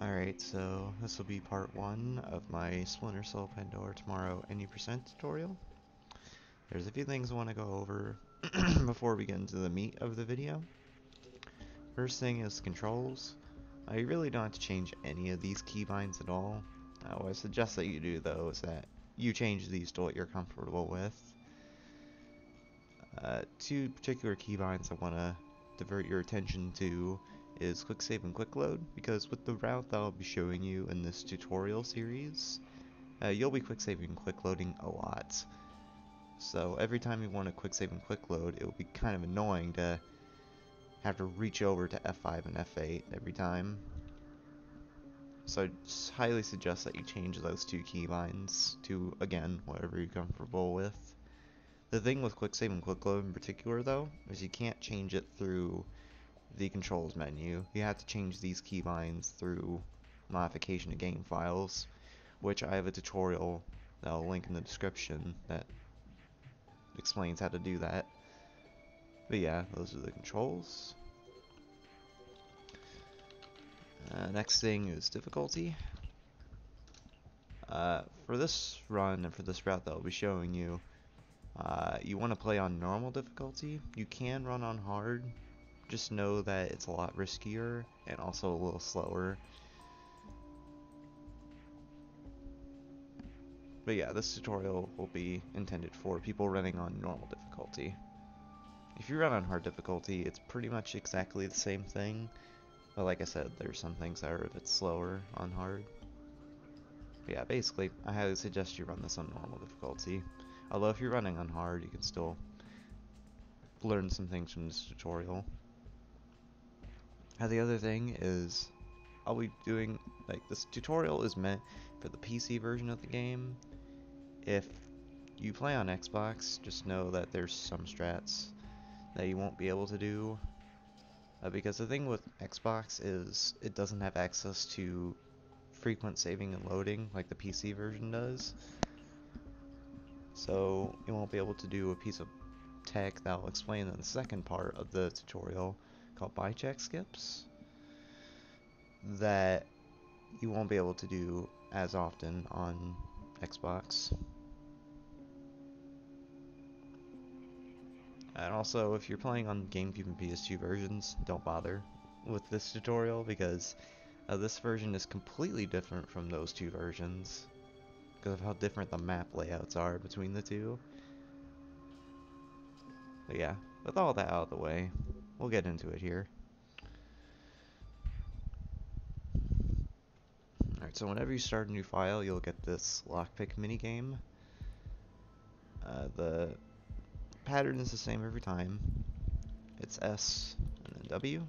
Alright, so this will be part one of my Splinter Cell Pandora Tomorrow Any Percent tutorial. There's a few things I want to go over before we get into the meat of the video. First thing is controls. I really don't have to change any of these keybinds at all. Uh, what I suggest that you do though is that you change these to what you're comfortable with. Uh, two particular keybinds I want to divert your attention to is quick save and quick load because with the route that I'll be showing you in this tutorial series uh, you'll be quick saving and quick loading a lot. So every time you want to quick save and quick load it will be kind of annoying to have to reach over to F5 and F8 every time. So I highly suggest that you change those two keybinds to again whatever you're comfortable with. The thing with quick save and quick load in particular though is you can't change it through the controls menu, you have to change these keybinds through modification of game files, which I have a tutorial that I'll link in the description that explains how to do that. But yeah, those are the controls. Uh, next thing is difficulty. Uh, for this run and for this route that I'll be showing you, uh, you want to play on normal difficulty. You can run on hard, just know that it's a lot riskier and also a little slower. But yeah, this tutorial will be intended for people running on normal difficulty. If you run on hard difficulty, it's pretty much exactly the same thing. But like I said, there's some things that are a bit slower on hard. But yeah, basically, I highly suggest you run this on normal difficulty. Although if you're running on hard, you can still learn some things from this tutorial. Now the other thing is, I'll be doing, like, this tutorial is meant for the PC version of the game. If you play on Xbox, just know that there's some strats that you won't be able to do. Uh, because the thing with Xbox is, it doesn't have access to frequent saving and loading like the PC version does. So you won't be able to do a piece of tech that I'll explain in the second part of the tutorial called buy check skips that you won't be able to do as often on Xbox. And also, if you're playing on GameCube and PS2 versions, don't bother with this tutorial because uh, this version is completely different from those two versions because of how different the map layouts are between the two. But yeah, with all that out of the way, We'll get into it here. Alright, so whenever you start a new file, you'll get this lockpick minigame. Uh, the pattern is the same every time. It's S and then W,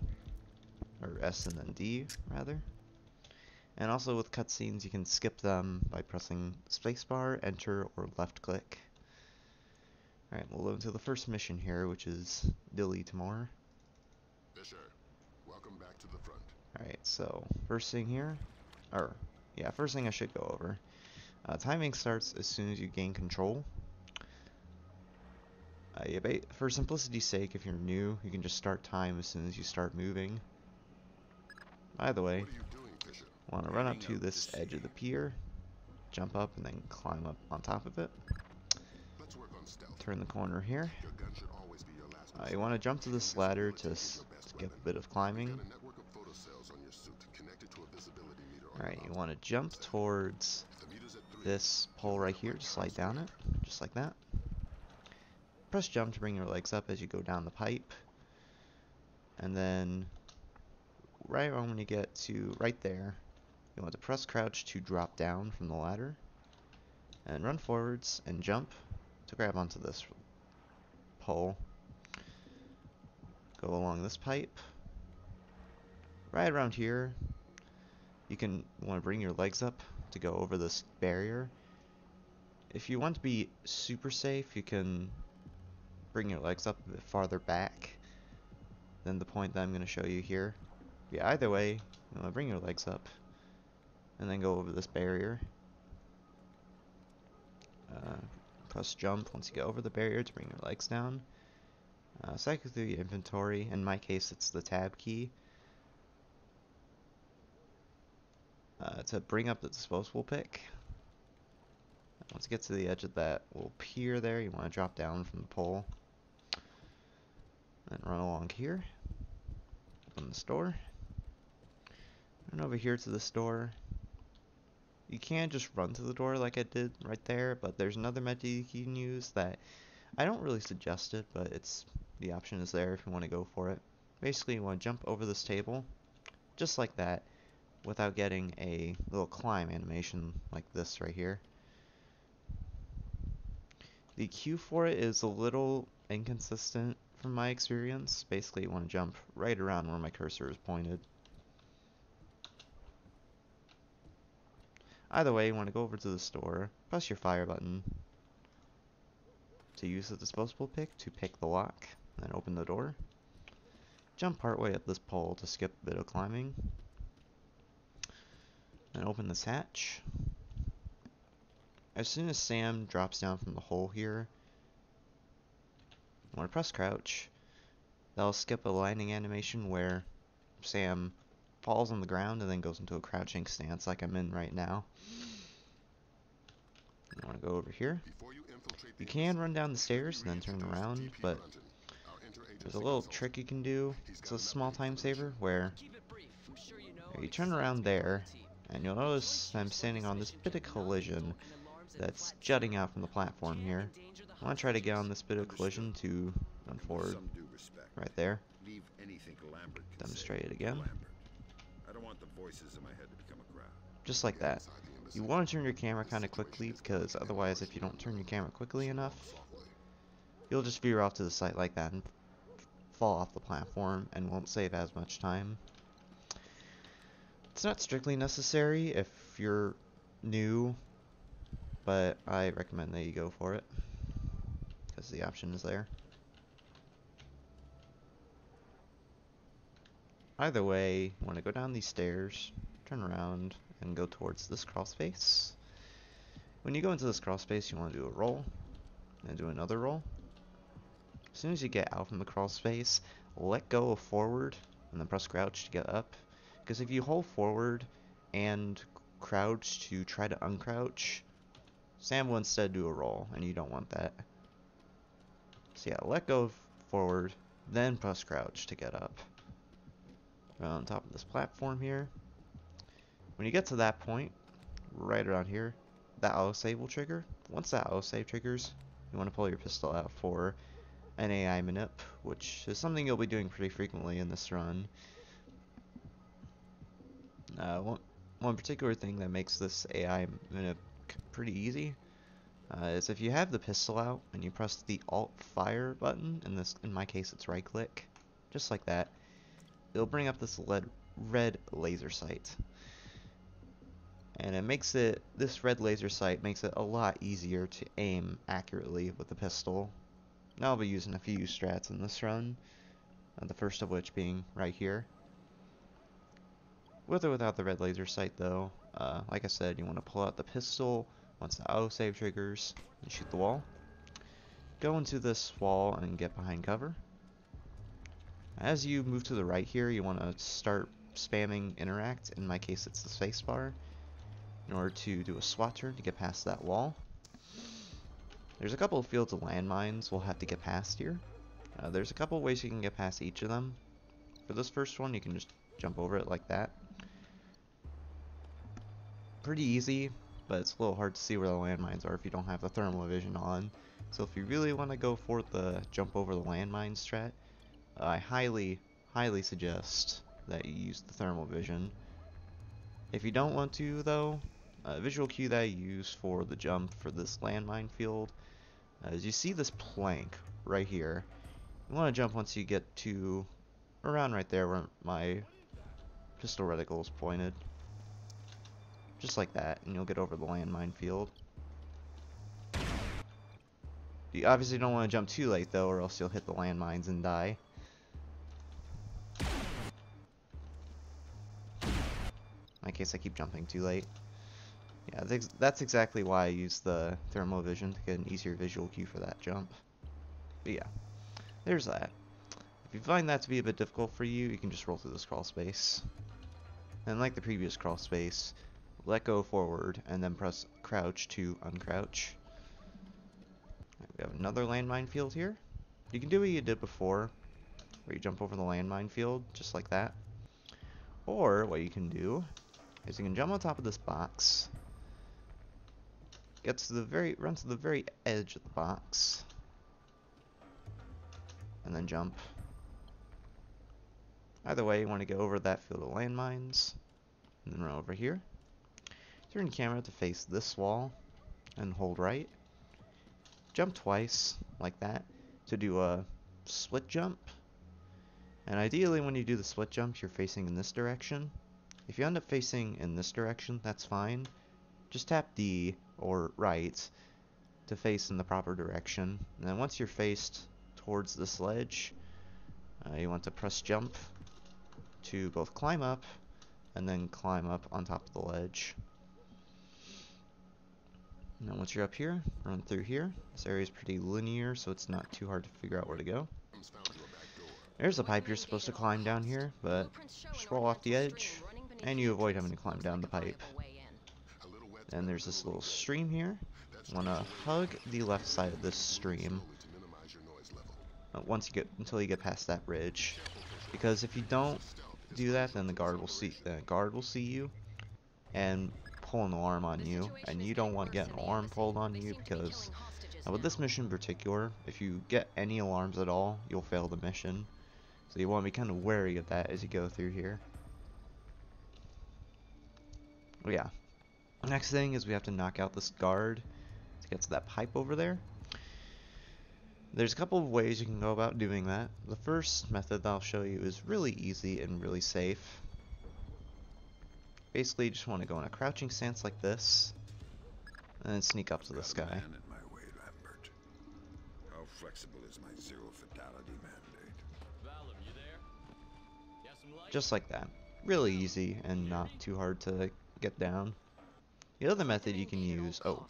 or S and then D, rather. And also with cutscenes, you can skip them by pressing spacebar, enter, or left click. Alright, we'll go into the first mission here, which is Dili Timor. Fisher, welcome back to the front. Alright, so first thing here, or yeah, first thing I should go over. Uh, timing starts as soon as you gain control. Uh, yeah, for simplicity's sake, if you're new, you can just start time as soon as you start moving. By the way, want to run up to this edge of the pier, jump up, and then climb up on top of it. Turn the corner here. Uh, you want to jump to this ladder to skip a bit of climbing. Alright, you want to jump towards this pole right here, just slide down it, just like that. Press jump to bring your legs up as you go down the pipe. And then, right when you get to right there, you want to press crouch to drop down from the ladder. And run forwards and jump to grab onto this pole go along this pipe. Right around here, you can want to bring your legs up to go over this barrier. If you want to be super safe, you can bring your legs up a bit farther back than the point that I'm going to show you here. Yeah, either way, you want to bring your legs up and then go over this barrier. Uh, press jump once you get over the barrier to bring your legs down. Uh, cycle through your inventory. In my case, it's the tab key. uh, to bring up the disposable pick. Once you get to the edge of that little pier there, you want to drop down from the pole. And run along here. Open the store. And over here to the store. You can just run to the door like I did right there, but there's another method you can use that I don't really suggest it, but it's the option is there if you want to go for it. Basically, you want to jump over this table, just like that, without getting a little climb animation like this right here. The cue for it is a little inconsistent from my experience. Basically, you want to jump right around where my cursor is pointed. Either way, you want to go over to the store, press your fire button to use the disposable pick to pick the lock, then open the door. Jump partway up this pole to skip a bit of climbing. Then open this hatch. As soon as Sam drops down from the hole here, I want to press crouch. That'll skip a landing animation where Sam falls on the ground and then goes into a crouching stance like I'm in right now. I want to go over here. You can run down the stairs and then turn around, but there's a little trick you can do. It's a small time saver where you turn around there and you'll notice I'm standing on this bit of collision that's jutting out from the platform here. I want to try to get on this bit of collision to run forward right there. Demonstrate it again. Just like that. You want to turn your camera kind of quickly because otherwise if you don't turn your camera quickly enough, you'll just veer off to the side like that and fall off the platform and won't save as much time. It's not strictly necessary if you're new, but I recommend that you go for it because the option is there. Either way, you want to go down these stairs, turn around, and go towards this crawl space. When you go into this crawl space, you want to do a roll, and do another roll. As soon as you get out from the crawl space, let go of forward, and then press crouch to get up. Because if you hold forward and crouch to try to uncrouch, Sam will instead do a roll, and you don't want that. So yeah, let go forward, then press crouch to get up. on top of this platform here. When you get to that point, right around here, that autosave will trigger. Once that autosave triggers, you want to pull your pistol out for an AI manip, which is something you'll be doing pretty frequently in this run. Uh, one, one particular thing that makes this AI manip pretty easy uh, is if you have the pistol out and you press the Alt Fire button, in this, in my case, it's right click, just like that. It'll bring up this lead, red laser sight and it makes it this red laser sight makes it a lot easier to aim accurately with the pistol. Now I'll be using a few strats in this run, uh, the first of which being right here. With or without the red laser sight though, uh, like I said, you want to pull out the pistol once the auto save triggers and shoot the wall. Go into this wall and get behind cover. As you move to the right here, you want to start spamming interact. In my case, it's the spacebar in order to do a SWAT turn to get past that wall. There's a couple of fields of landmines we'll have to get past here. Uh, there's a couple ways you can get past each of them. For this first one, you can just jump over it like that. Pretty easy, but it's a little hard to see where the landmines are if you don't have the thermal vision on. So if you really want to go for the jump over the landmine strat, I highly, highly suggest that you use the thermal vision. If you don't want to, though, uh, visual cue that I use for the jump for this landmine field. Uh, as you see this plank right here, you want to jump once you get to around right there where my pistol reticle is pointed. Just like that, and you'll get over the landmine field. You obviously don't want to jump too late though, or else you'll hit the landmines and die. In my case, I keep jumping too late. Yeah, that's, exactly why I use the thermal vision to get an easier visual cue for that jump. But yeah, there's that. If you find that to be a bit difficult for you, you can just roll through this crawl space. And like the previous crawl space, let go forward, and then press crouch to uncrouch. We have another landmine field here. You can do what you did before, where you jump over the landmine field, just like that. Or, what you can do, is you can jump on top of this box, get to the very, run to the very edge of the box, and then jump. Either way, you want to go over that field of landmines, and then run over here. Turn the camera to face this wall, and hold right. Jump twice, like that, to do a split jump. And ideally, when you do the split jump, you're facing in this direction. If you end up facing in this direction, that's fine. Just tap D, or right, to face in the proper direction. And then once you're faced towards this ledge, uh, you want to press jump to both climb up and then climb up on top of the ledge. Now once you're up here, run through here. This area is pretty linear, so it's not too hard to figure out where to go. There's a pipe you're supposed to climb down here, but just roll off the edge, and you avoid having to climb down the pipe. A little wet Then there's this little stream here. I Want to hug the left side of this stream slowly to minimize your noise level. uh, once you get until you get past that ridge, because if you don't do that, then the guard will see the guard will see you and pull an alarm on you, and you don't want to get an alarm pulled on you because now with this mission in particular, if you get any alarms at all, you'll fail the mission. So you want to be kind of wary of that as you go through here. But yeah. Next thing is we have to knock out this guard to get to that pipe over there. There's a couple of ways you can go about doing that. The first method that I'll show you is really easy and really safe. Basically, you just want to go in a crouching stance like this, and then sneak up to this Got guy. my way, How flexible is my zero fatality mandate? Valum, you there? Got some light? Just like that. Really easy and not too hard to get down. The other method you can use... Oh,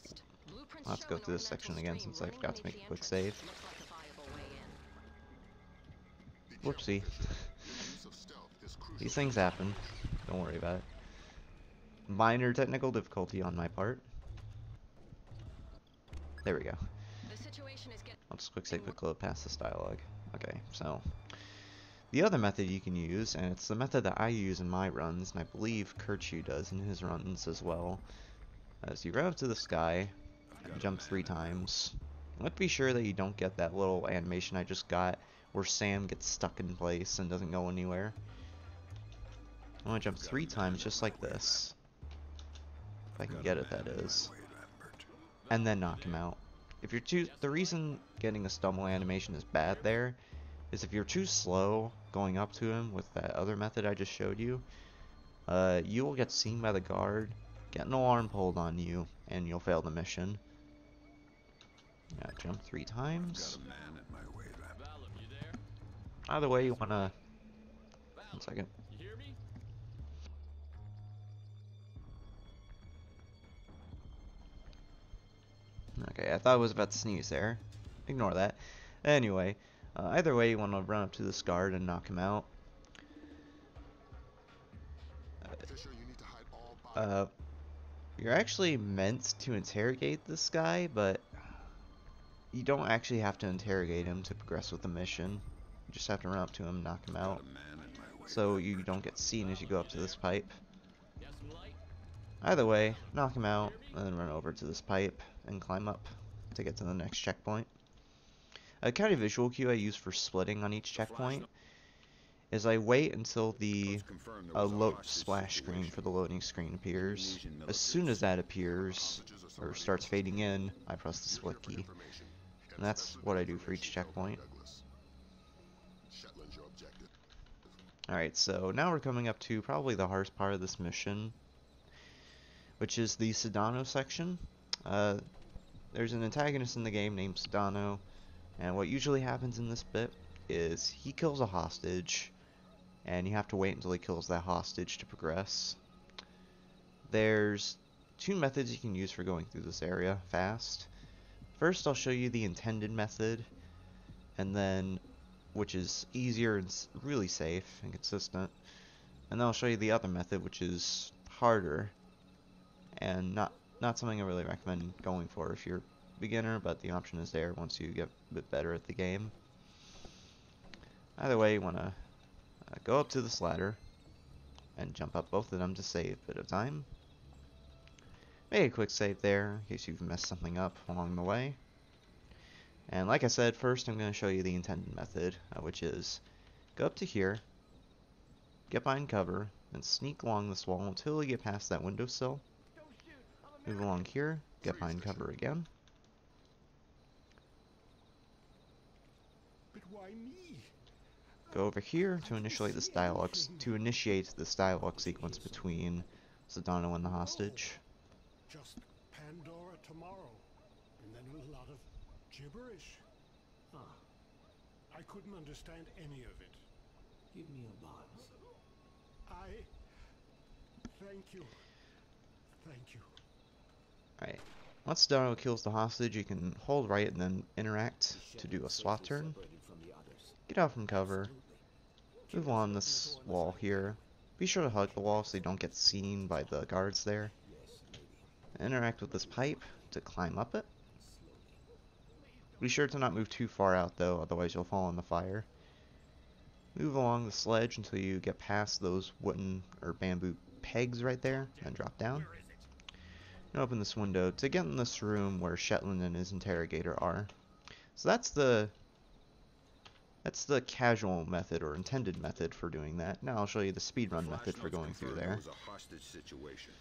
let's go through this section again since I forgot to make a quick save. Whoopsie. These things happen. Don't worry about it. Minor technical difficulty on my part. There we go. I'll just quick save quick load past this dialogue. Okay, so the other method you can use, and it's the method that I use in my runs, and I believe Kirchu does in his runs as well, is you run up to the sky and jump three times. Let's be sure that you don't get that little animation I just got where Sam gets stuck in place and doesn't go anywhere. I want to jump three times just like this. If I can get it, that is. And then knock him out. If you're too, the reason getting a stumble animation is bad there, is if you're too slow going up to him with that other method I just showed you, uh, you will get seen by the guard, get an alarm pulled on you, and you'll fail the mission. Yeah, jump three times. a man in my way, Lambert. Valum, you there? Either way, you wanna. One Valum, second. you hear me? Okay, I thought I was about to sneeze there. Ignore that. Anyway, uh, either way, you want to run up to this guard and knock him out. Fisher, you need to hide all. Uh, you're actually meant to interrogate this guy, but you don't actually have to interrogate him to progress with the mission. You just have to run up to him knock him out. So you don't get seen as you go up to this pipe. Either way, knock him out, and then run over to this pipe and climb up to get to the next checkpoint. A kind of visual cue I use for splitting on each checkpoint is I wait until the there a load splash screen for the loading screen appears. As soon as that appears or starts fading in, I press the split key. And that's what I do for each checkpoint. Douglas. Shetland's your objective. Alright, so now we're coming up to probably the hardest part of this mission, which is the Sadono section. Uh, there's an antagonist in the game named Sadono, and what usually happens in this bit is he kills a hostage, and you have to wait until he kills that hostage to progress. There's two methods you can use for going through this area fast. First, I'll show you the intended method, and then which is easier and really safe and consistent. And then I'll show you the other method, which is harder and not not something I really recommend going for if you're a beginner, but the option is there once you get a bit better at the game. Either way, you want to go up to this ladder and jump up both of them to save a bit of time. Make a quick save there in case you've messed something up along the way. And like I said, first I'm going to show you the intended method, uh, which is go up to here, get behind cover, and sneak along this wall until you get past that windowsill. Move along here, get behind cover again. But why me? Go over here to initiate this dialogue to initiate this dialogue sequence between Sadono and the hostage. Just Pandora tomorrow, and then a lot of gibberish. Ah, I couldn't understand any of it. give me a buzz. I thank you. Thank you. Alright. Once Sadono kills the hostage, you can hold right and then interact to do a SWAT turn. separated from the others. Get out from cover. Move along this wall here. Be sure to hug the wall so you don't get seen by the guards there. Interact with this pipe to climb up it. Be sure to not move too far out though, otherwise you'll fall in the fire. Move along the sledge until you get past those wooden or bamboo pegs right there, and drop down. And open this window to get in this room where Shetland and his interrogator are. So that's the that's the casual method or intended method for doing that. Now I'll show you the speedrun method for going through there. It was a hostage situation.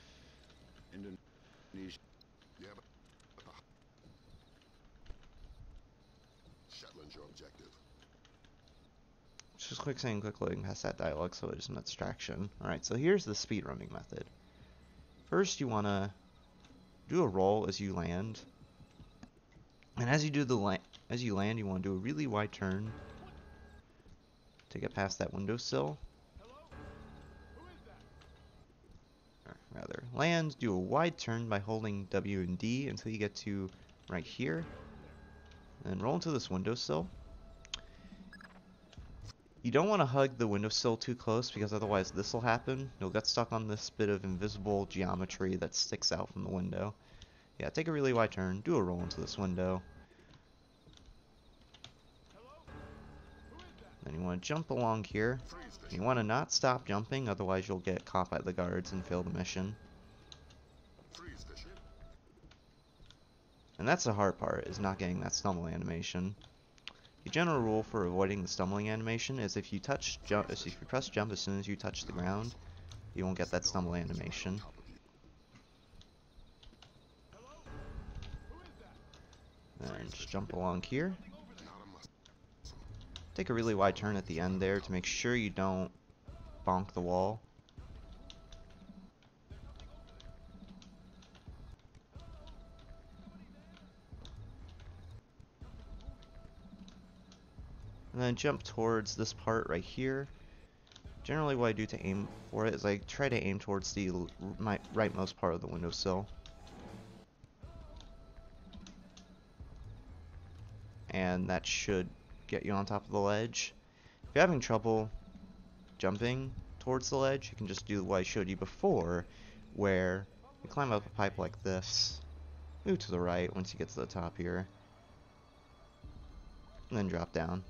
Indonesia. Yeah, but, but. Shetland's your objective. Just quick saying, quick loading past that dialogue so it isn't a distraction. Alright, so here's the speedrunning method. First, you want to do a roll as you land. And as you do the as you land, you want to do a really wide turn to get past that windowsill. Rather, land, do a wide turn by holding W and D until you get to right here. And roll into this windowsill. You don't want to hug the windowsill too close because otherwise this will happen. You'll get stuck on this bit of invisible geometry that sticks out from the window. Yeah, take a really wide turn, do a roll into this window. Then you want to jump along here. You want to not stop jumping, otherwise you'll get caught by the guards and fail the mission. And that's the hard part, is not getting that stumble animation. The general rule for avoiding the stumbling animation is if you touch jump, if you press jump as soon as you touch the ground, you won't get that stumble animation. And just jump along here. Take a really wide turn at the end there to make sure you don't bonk the wall. And then jump towards this part right here. Generally what I do to aim for it is I try to aim towards the rightmost part of the windowsill. And that should get you on top of the ledge. If you're having trouble jumping towards the ledge, you can just do what I showed you before, where you climb up a pipe like this, move to the right once you get to the top here, and then drop down.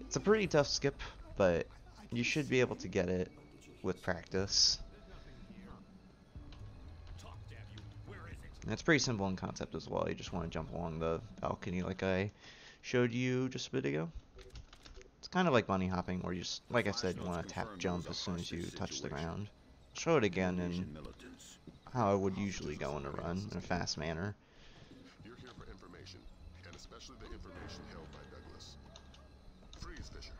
It's a pretty tough skip, but you should be able to get it with practice. It's pretty simple in concept as well. You just want to jump along the balcony like I showed you just a bit ago. It's kind of like bunny hopping where you just, like I said, you want to tap jump as soon as you touch the ground. I'll show it again in how I would usually go in a run in a fast manner. You're here for information, and especially the information held by Douglas. Freeze Fisher.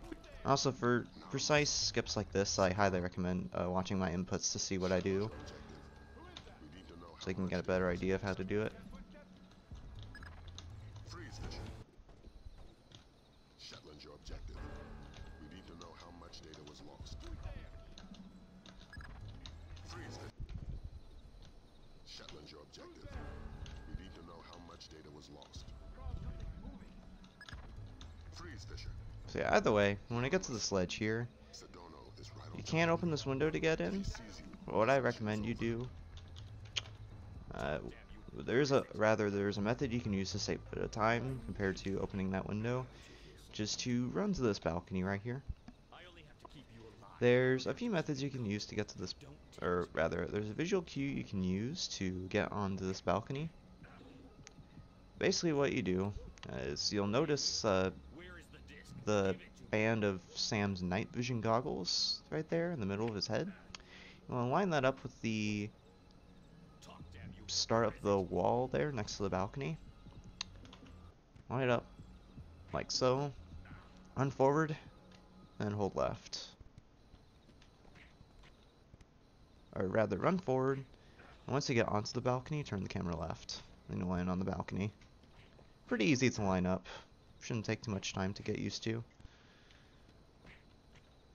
Also, for precise skips like this, I highly recommend uh, watching my inputs to see what I do, Objective. We need to know so you can get a better idea of how to do it. Data was lost. Freeze Fisher. So yeah, either way, when I get to the sledge here, you can't open this window to get in. He sees you. What I recommend you do Uh, there's a rather there's a method you can use to save a bit of time compared to opening that window, just to run to this balcony right here. There's a few methods you can use to get to this, or rather, there's a visual cue you can use to get onto this balcony. Basically, what you do is you'll notice uh, the band of Sam's night vision goggles right there in the middle of his head. You want to line that up with the start up the wall there next to the balcony. Line it up like so. Run forward and hold left. Or rather, run forward. And once you get onto the balcony, turn the camera left. You'll land on the balcony. Pretty easy to line up. Shouldn't take too much time to get used to.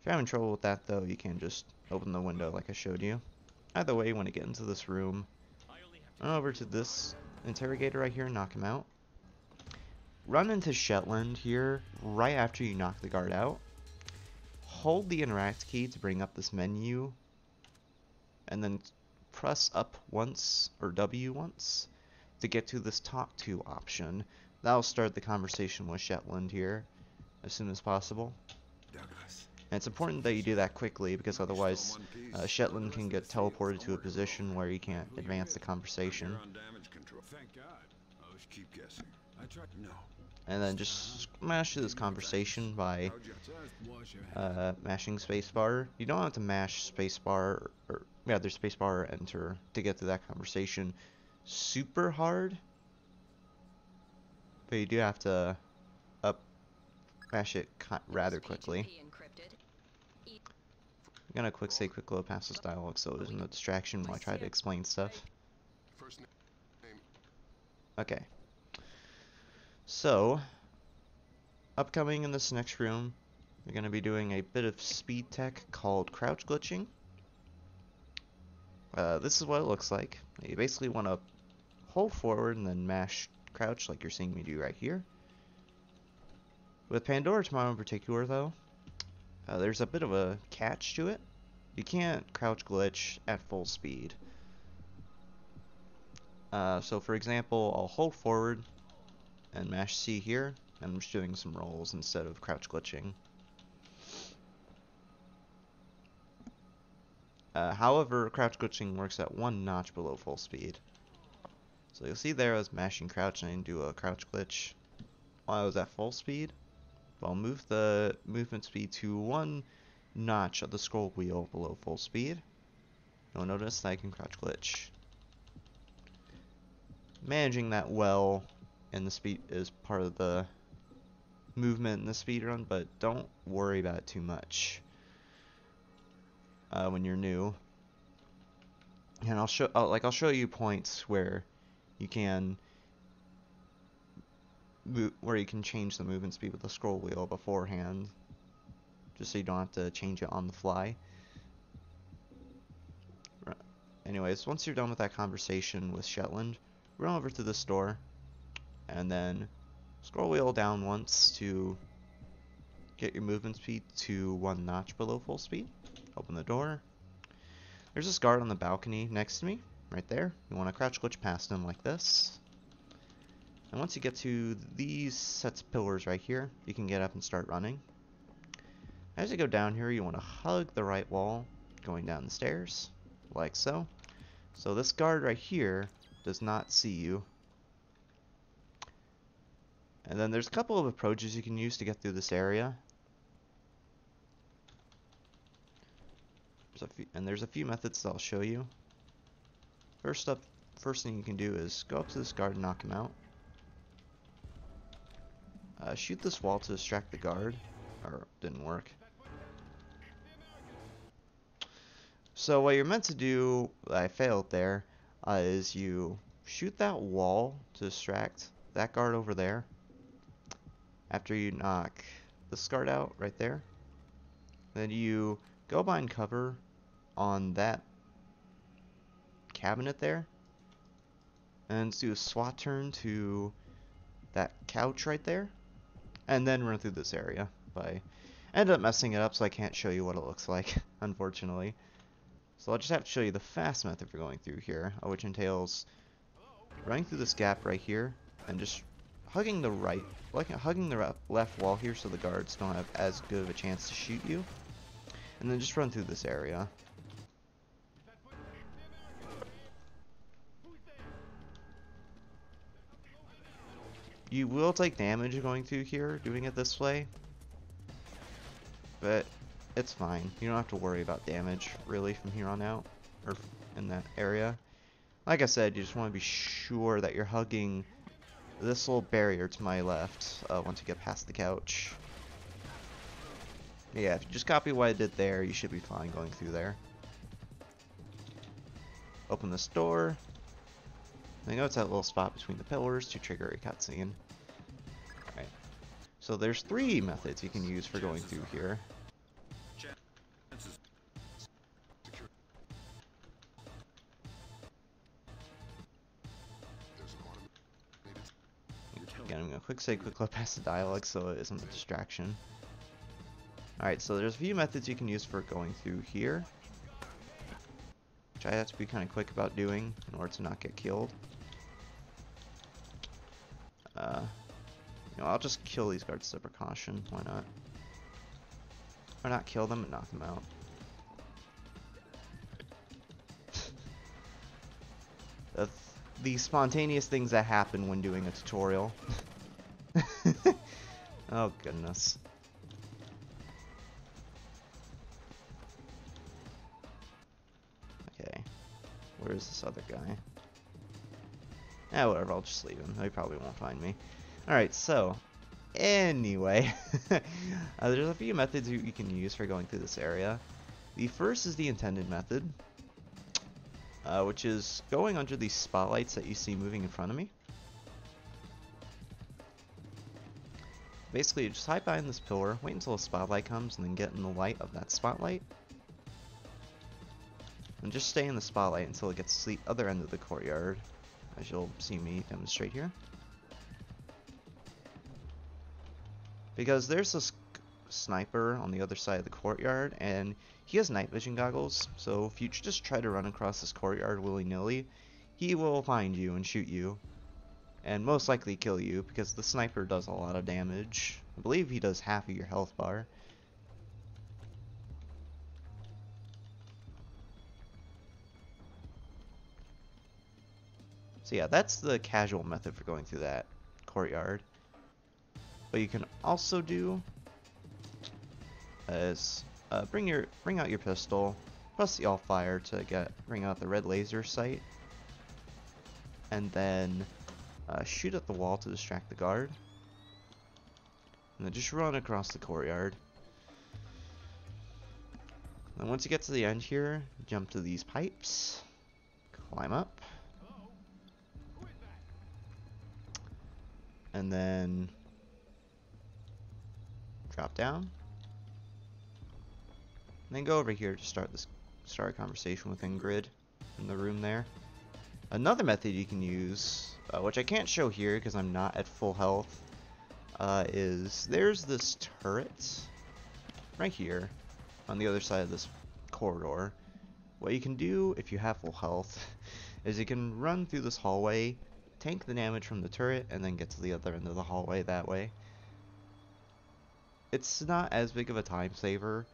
If you're having trouble with that though, you can just open the window like I showed you. Either way, you want to get into this room, run over to this interrogator right here and knock him out. Run into Shetland here right after you knock the guard out. Hold the interact key to bring up this menu and then press up once or W once to get to this talk to option. That'll start the conversation with Shetland here as soon as possible. Douglas. And it's important that you do that quickly because otherwise uh, Shetland can get teleported to a position where he can't advance the conversation. You're on damage control. Thank God. I was keep guessing. I tried. No. And then just smash through this conversation by How'd you just wash your uh, mashing spacebar. You don't have to mash spacebar or, or yeah, there's spacebar or enter to get to that conversation super hard. But you do have to up mash it ki- rather quickly. I'm gonna quick say quick load past this dialogue so there's no distraction while I try to explain stuff. Okay. So, upcoming in this next room, we're going to be doing a bit of speed tech called crouch glitching. Uh, this is what it looks like. You basically want to hold forward and then mash crouch like you're seeing me do right here. With Pandora Tomorrow in particular, though, uh, there's a bit of a catch to it. You can't crouch glitch at full speed. Uh, so for example, I'll hold forward and mash C here, and I'm just doing some rolls instead of crouch glitching. Uh, however, crouch glitching works at one notch below full speed. So you'll see there I was mashing crouch and I do a crouch glitch while I was at full speed. But I'll move the movement speed to one notch of the scroll wheel below full speed. You'll notice that I can crouch glitch managing that well and the speed is part of the movement in the speed run, but don't worry about it too much uh, when you're new. And I'll show, I'll, like, I'll show you points where you can, where you can change the movement speed with the scroll wheel beforehand, just so you don't have to change it on the fly. Anyways, once you're done with that conversation with Shetland, run over to the store and then scroll wheel down once to get your movement speed to one notch below full speed. Open the door. There's this guard on the balcony next to me, right there. You want to crouch glitch past him like this. And once you get to these sets of pillars right here, you can get up and start running. As you go down here, you want to hug the right wall going down the stairs, like so. So this guard right here does not see you. And then there's a couple of approaches you can use to get through this area. Few, and there's a few methods that I'll show you. First up, first thing you can do is go up to this guard and knock him out. Uh, shoot this wall to distract the guard, or didn't work. So what you're meant to do, I failed there, uh, is you shoot that wall to distract that guard over there. After you knock this guard out right there, then you go behind cover on that cabinet there, and let's do a SWAT turn to that couch right there, and then run through this area. But I ended up messing it up, so I can't show you what it looks like, unfortunately. So I'll just have to show you the fast method for going through here, uh, which entails running through this gap right here and just hugging the right, like hugging the left wall here so the guards don't have as good of a chance to shoot you. And then just run through this area. You will take damage going through here, doing it this way. But it's fine. You don't have to worry about damage, really, from here on out. Or in that area. Like I said, you just want to be sure that you're hugging this little barrier to my left uh, once you get past the couch. Yeah, if you just copy what I did there, you should be fine going through there. Open this door. I know it's that little spot between the pillars to trigger a cutscene. Alright. So there's three methods you can use for going through here. Again, I'm gonna quick say quick load past the dialogue so it isn't a distraction. Alright, so there's a few methods you can use for going through here. Which I have to be kind of quick about doing in order to not get killed. Uh, you know, I'll just kill these guards as a precaution. Why not? Or not kill them and knock them out. the, the spontaneous things that happen when doing a tutorial. oh goodness. Where's this other guy? Ah, whatever, I'll just leave him. He probably won't find me. Alright, so, anyway, uh, there's a few methods you, you can use for going through this area. The first is the intended method, uh, which is going under these spotlights that you see moving in front of me. Basically, you just hide behind this pillar, wait until a spotlight comes, and then get in the light of that spotlight. And just stay in the spotlight until it gets to the other end of the courtyard, as you'll see me demonstrate here. Because there's this sniper on the other side of the courtyard, and he has night vision goggles, so if you just try to run across this courtyard willy-nilly, he will find you and shoot you. And most likely kill you, because the sniper does a lot of damage. I believe he does half of your health bar. So yeah, that's the casual method for going through that courtyard. What you can also do is uh, bring your bring out your pistol, press the alt fire to get bring out the red laser sight, and then uh, shoot at the wall to distract the guard, and then just run across the courtyard. And once you get to the end here, jump to these pipes, climb up, and then drop down. And then go over here to start this start a conversation with Ingrid in the room there. Another method you can use, uh, which I can't show here because I'm not at full health, uh, is there's this turret right here on the other side of this corridor. What you can do if you have full health is you can run through this hallway, tank the damage from the turret, and then get to the other end of the hallway that way. It's not as big of a time saver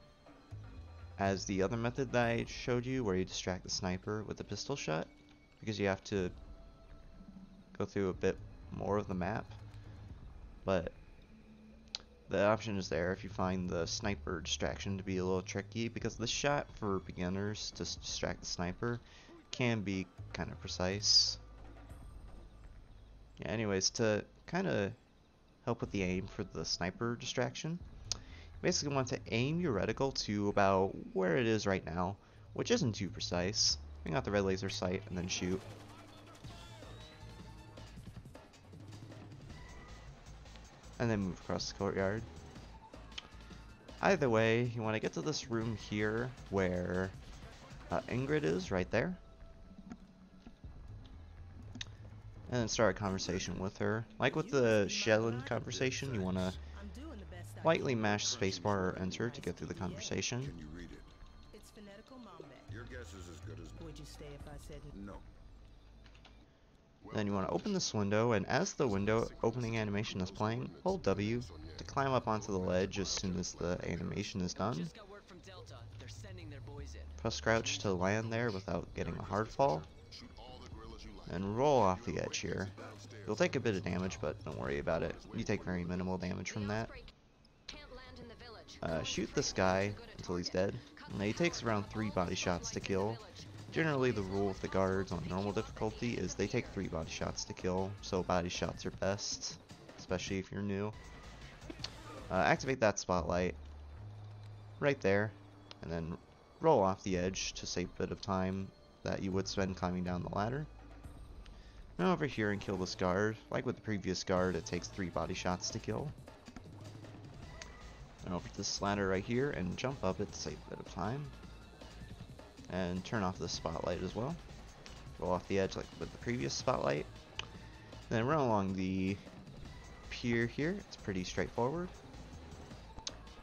as the other method that I showed you where you distract the sniper with the pistol shot because you have to go through a bit more of the map but the option is there if you find the sniper distraction to be a little tricky because the shot for beginners to distract the sniper can be kind of precise yeah anyways to kind of help with the aim for the sniper distraction you basically want to aim your reticle to about where it is right now, which isn't too precise. Bring out the red laser sight and then shoot. And then move across the courtyard. Either way, you want to get to this room here where uh, Ingrid is, right there. And then start a conversation with her. Like with the Shetland conversation, you want to lightly mash spacebar or enter to get through the conversation. Can you read it? It's phonetical Mombec. Your guess is as good as Would you stay if I said no. Then you want to open this window, and as the window opening animation is playing, hold W to climb up onto the ledge as soon as the animation is done. Just got word from Delta. They're sending their boys in. Press crouch to land there without getting a hard fall, and roll off the edge here. You'll take a bit of damage, but don't worry about it. You take very minimal damage from that. Uh, shoot this guy until he's dead. Now he takes around 3 body shots to kill. Generally the rule with the guards on normal difficulty is they take 3 body shots to kill, so body shots are best, especially if you're new. Uh, activate that spotlight right there, and then roll off the edge to save a bit of time that you would spend climbing down the ladder. Now over here and kill this guard. Like with the previous guard, it takes 3 body shots to kill. And over to this ladder right here and jump up it save a bit of time. And turn off the spotlight as well. Roll off the edge like with the previous spotlight. Then run along the pier here. It's pretty straightforward.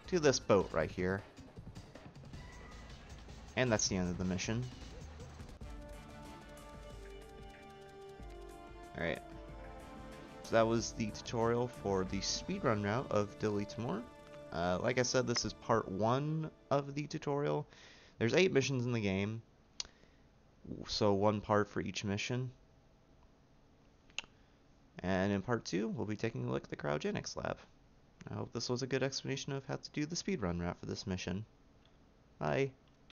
To this boat right here. And that's the end of the mission. Alright. So that was the tutorial for the speedrun route of Dili, Timor. Uh, like I said, this is part one of the tutorial. There's eight missions in the game, so one part for each mission. And in part two, we'll be taking a look at the cryogenics lab. I hope this was a good explanation of how to do the speedrun route for this mission. Bye.